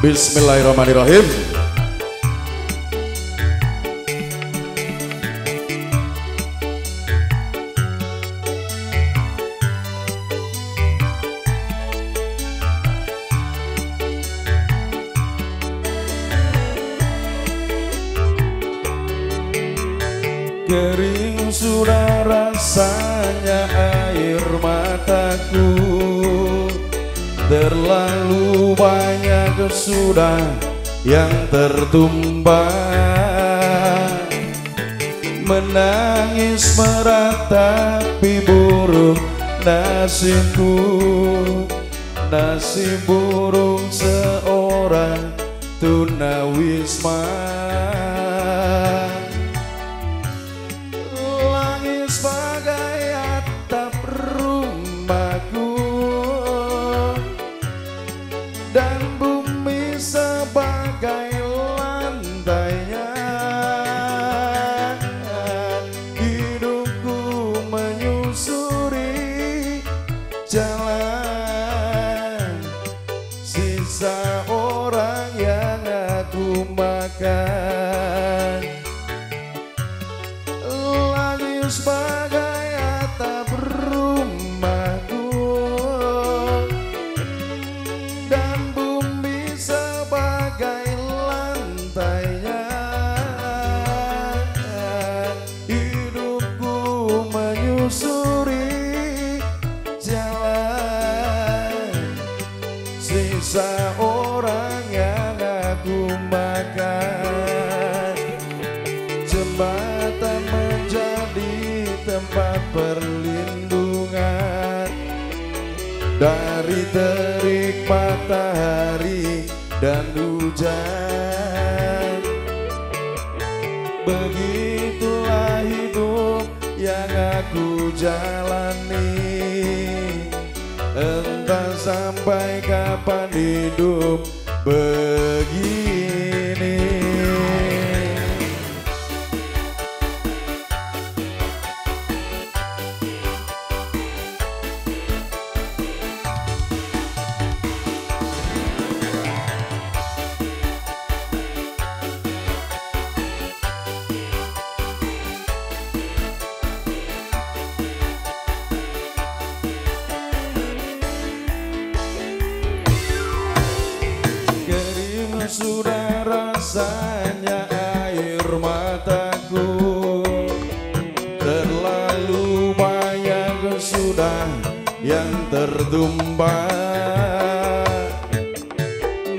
Bismillahirrahmanirrahim. Kering sudah rasanya air mataku Terlalu banyak sudah yang tertumpah Menangis meratapi buruk nasibku. Nasib buruk seorang tunawisma sebagai atap rumahku dan bumi sebagai lantainya. Hidupku menyusuri jalan. Sisa orang yang aku makan. Jembatan tempat perlindungan. Dari terik matahari dan hujan. Begitulah hidup yang aku jalani. Entah sampai kapan hidup sudah rasanya air mataku Terlalu banyak sudah yang tertumpah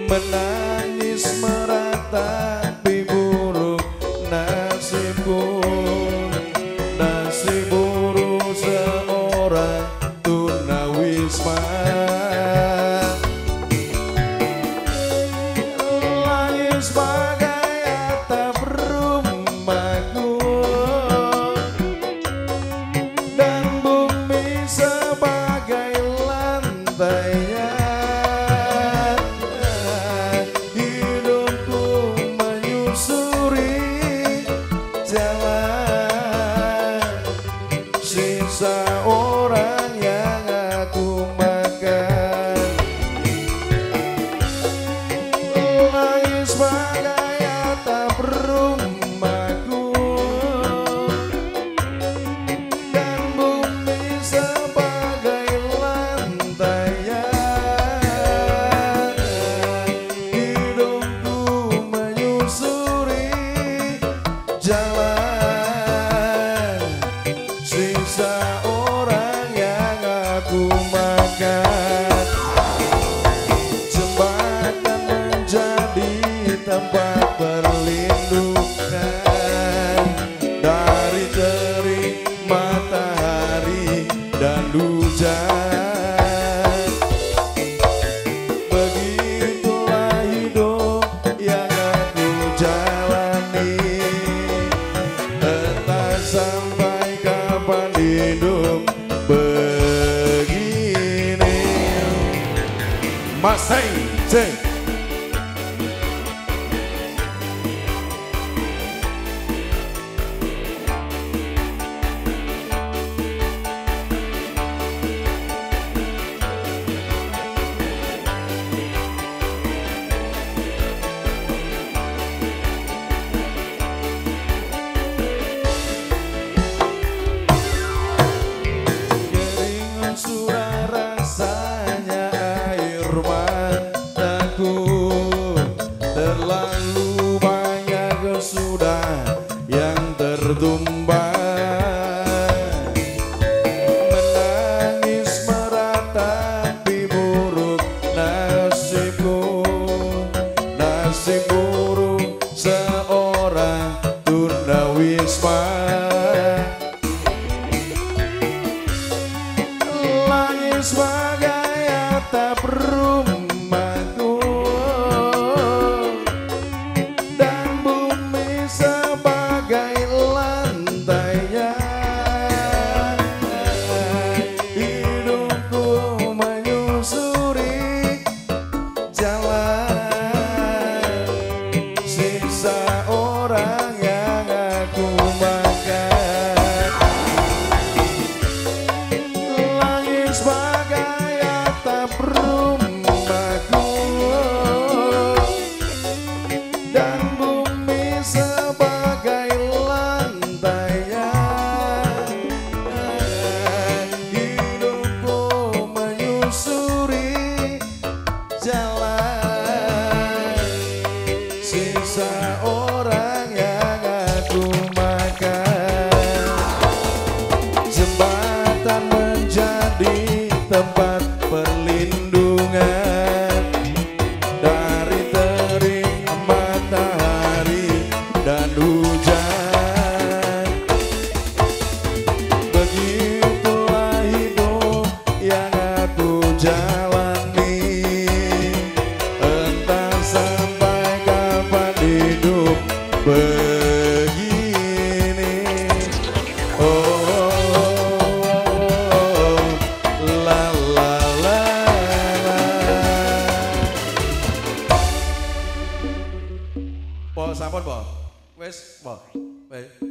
Menangis meratapi lantainya aku Mas tem, tem. yang tertumbang. jalan sisa orang yang aku makan. Jembatan menjadi tempat perlindungan. Dari terik matahari dan hujan. Begitulah hidup yang aku jalan Yes. Well, well